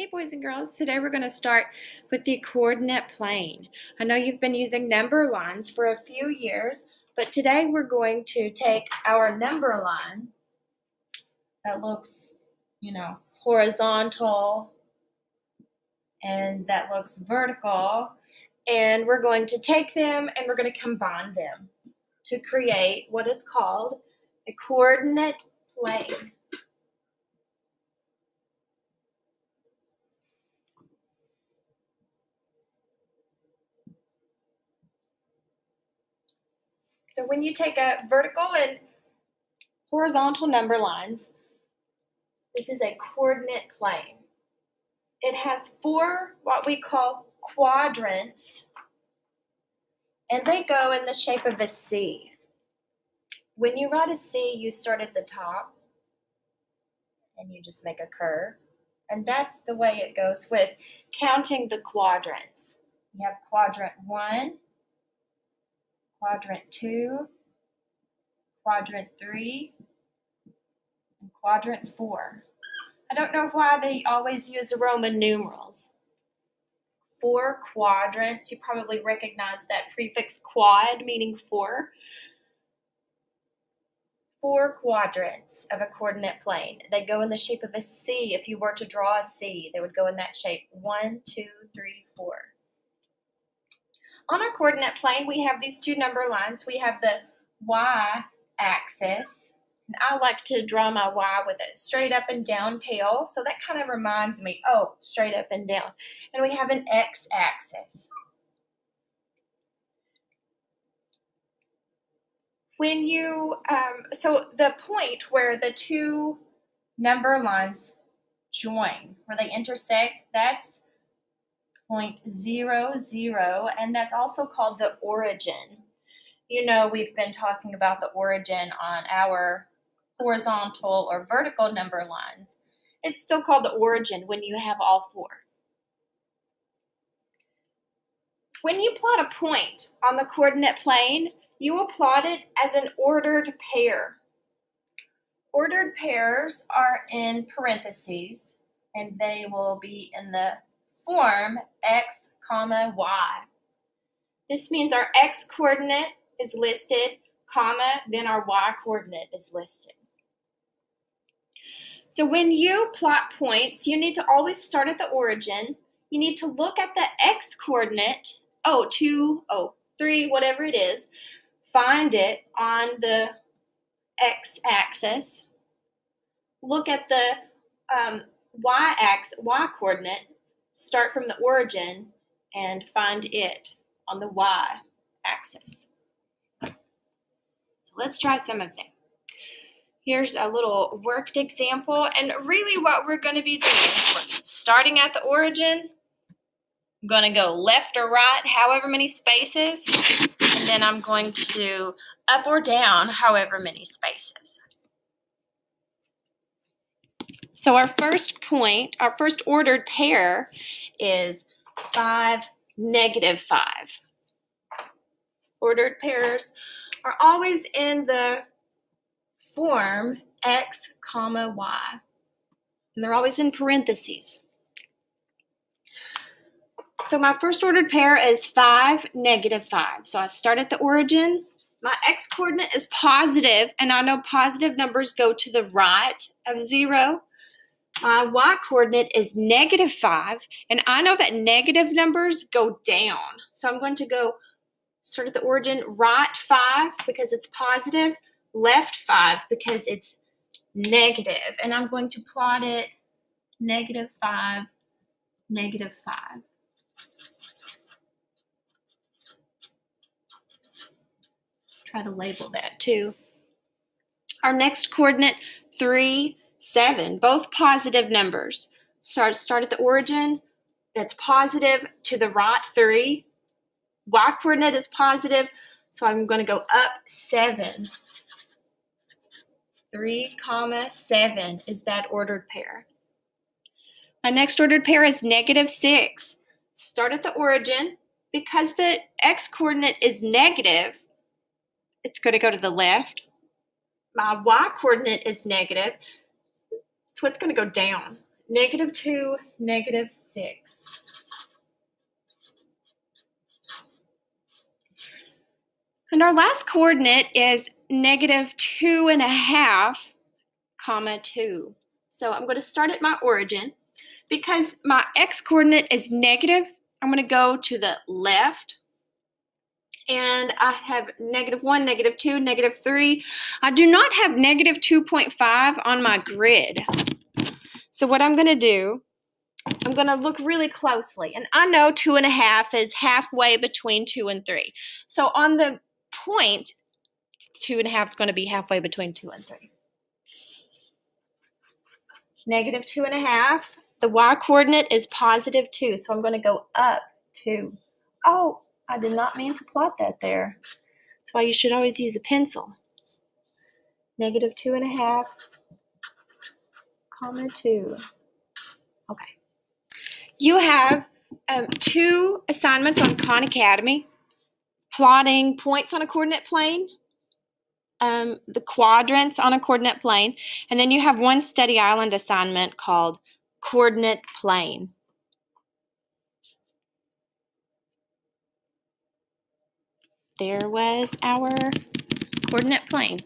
Hey boys and girls, today we're going to start with the coordinate plane. I know you've been using number lines for a few years, but today we're going to take our number line that looks, you know, horizontal and that looks vertical, and we're going to take them and we're going to combine them to create what is called a coordinate plane. So when you take a vertical and horizontal number lines, this is a coordinate plane. It has four what we call quadrants, and they go in the shape of a C. When you write a C, you start at the top and you just make a curve. And that's the way it goes with counting the quadrants. You have quadrant one, quadrant two, quadrant three, and quadrant four. I don't know why they always use Roman numerals. Four quadrants, you probably recognize that prefix quad meaning four. Four quadrants of a coordinate plane. They go in the shape of a C. If you were to draw a C, they would go in that shape. One, two, three, four. On our coordinate plane, we have these two number lines. We have the y-axis, and I like to draw my y with a straight up and down tail, so that kind of reminds me, oh, straight up and down. And we have an x-axis. When you, um, so the point where the two number lines join, where they intersect, that's point zero zero, and that's also called the origin. You know, we've been talking about the origin on our horizontal or vertical number lines. It's still called the origin when you have all four. When you plot a point on the coordinate plane, you will plot it as an ordered pair. Ordered pairs are in parentheses, and they will be in the form x comma y. This means our x coordinate is listed, comma, then our y coordinate is listed. So when you plot points, you need to always start at the origin. You need to look at the x coordinate, oh, two, oh, three, whatever it is, find it on the x axis. Look at the um, y axis, y coordinate, start from the origin and find it on the y axis. So let's try some of them. Here's a little worked example, and really what we're going to be doing, starting at the origin, I'm going to go left or right, however many spaces, and then I'm going to do up or down, however many spaces. So our first point, our first ordered pair is 5, negative 5. Ordered pairs are always in the form x comma y. And they're always in parentheses. So my first ordered pair is 5, negative 5. So I start at the origin. My x coordinate is positive, and I know positive numbers go to the right of 0 my y coordinate is negative 5, and I know that negative numbers go down. So I'm going to go start at the origin, right 5 because it's positive, left 5 because it's negative. And I'm going to plot it negative 5, negative 5. Try to label that too. Our next coordinate, 3, 7, both positive numbers. Start, start at the origin, that's positive to the right 3. Y coordinate is positive, so I'm going to go up 7. 3 comma 7 is that ordered pair. My next ordered pair is negative 6. Start at the origin. Because the x coordinate is negative, it's going to go to the left. My y coordinate is negative, so it's going to go down. negative 2, negative 6. And our last coordinate is negative 2 and a half, comma 2. So I'm going to start at my origin. Because my x-coordinate is negative, I'm going to go to the left. And I have negative 1, negative 2, negative 3. I do not have negative 2.5 on my grid. So what I'm going to do, I'm going to look really closely. And I know 2 and a half is halfway between 2 and 3. So on the point, 2 and is going to be halfway between 2 and 3. Negative 2 and a half the y coordinate is positive 2, so I'm going to go up 2. Oh, I did not mean to plot that there. That's why you should always use a pencil. Negative 2 and a half, comma 2. Okay. You have um, two assignments on Khan Academy. Plotting points on a coordinate plane, um, the quadrants on a coordinate plane, and then you have one study island assignment called coordinate plane. There was our coordinate plane.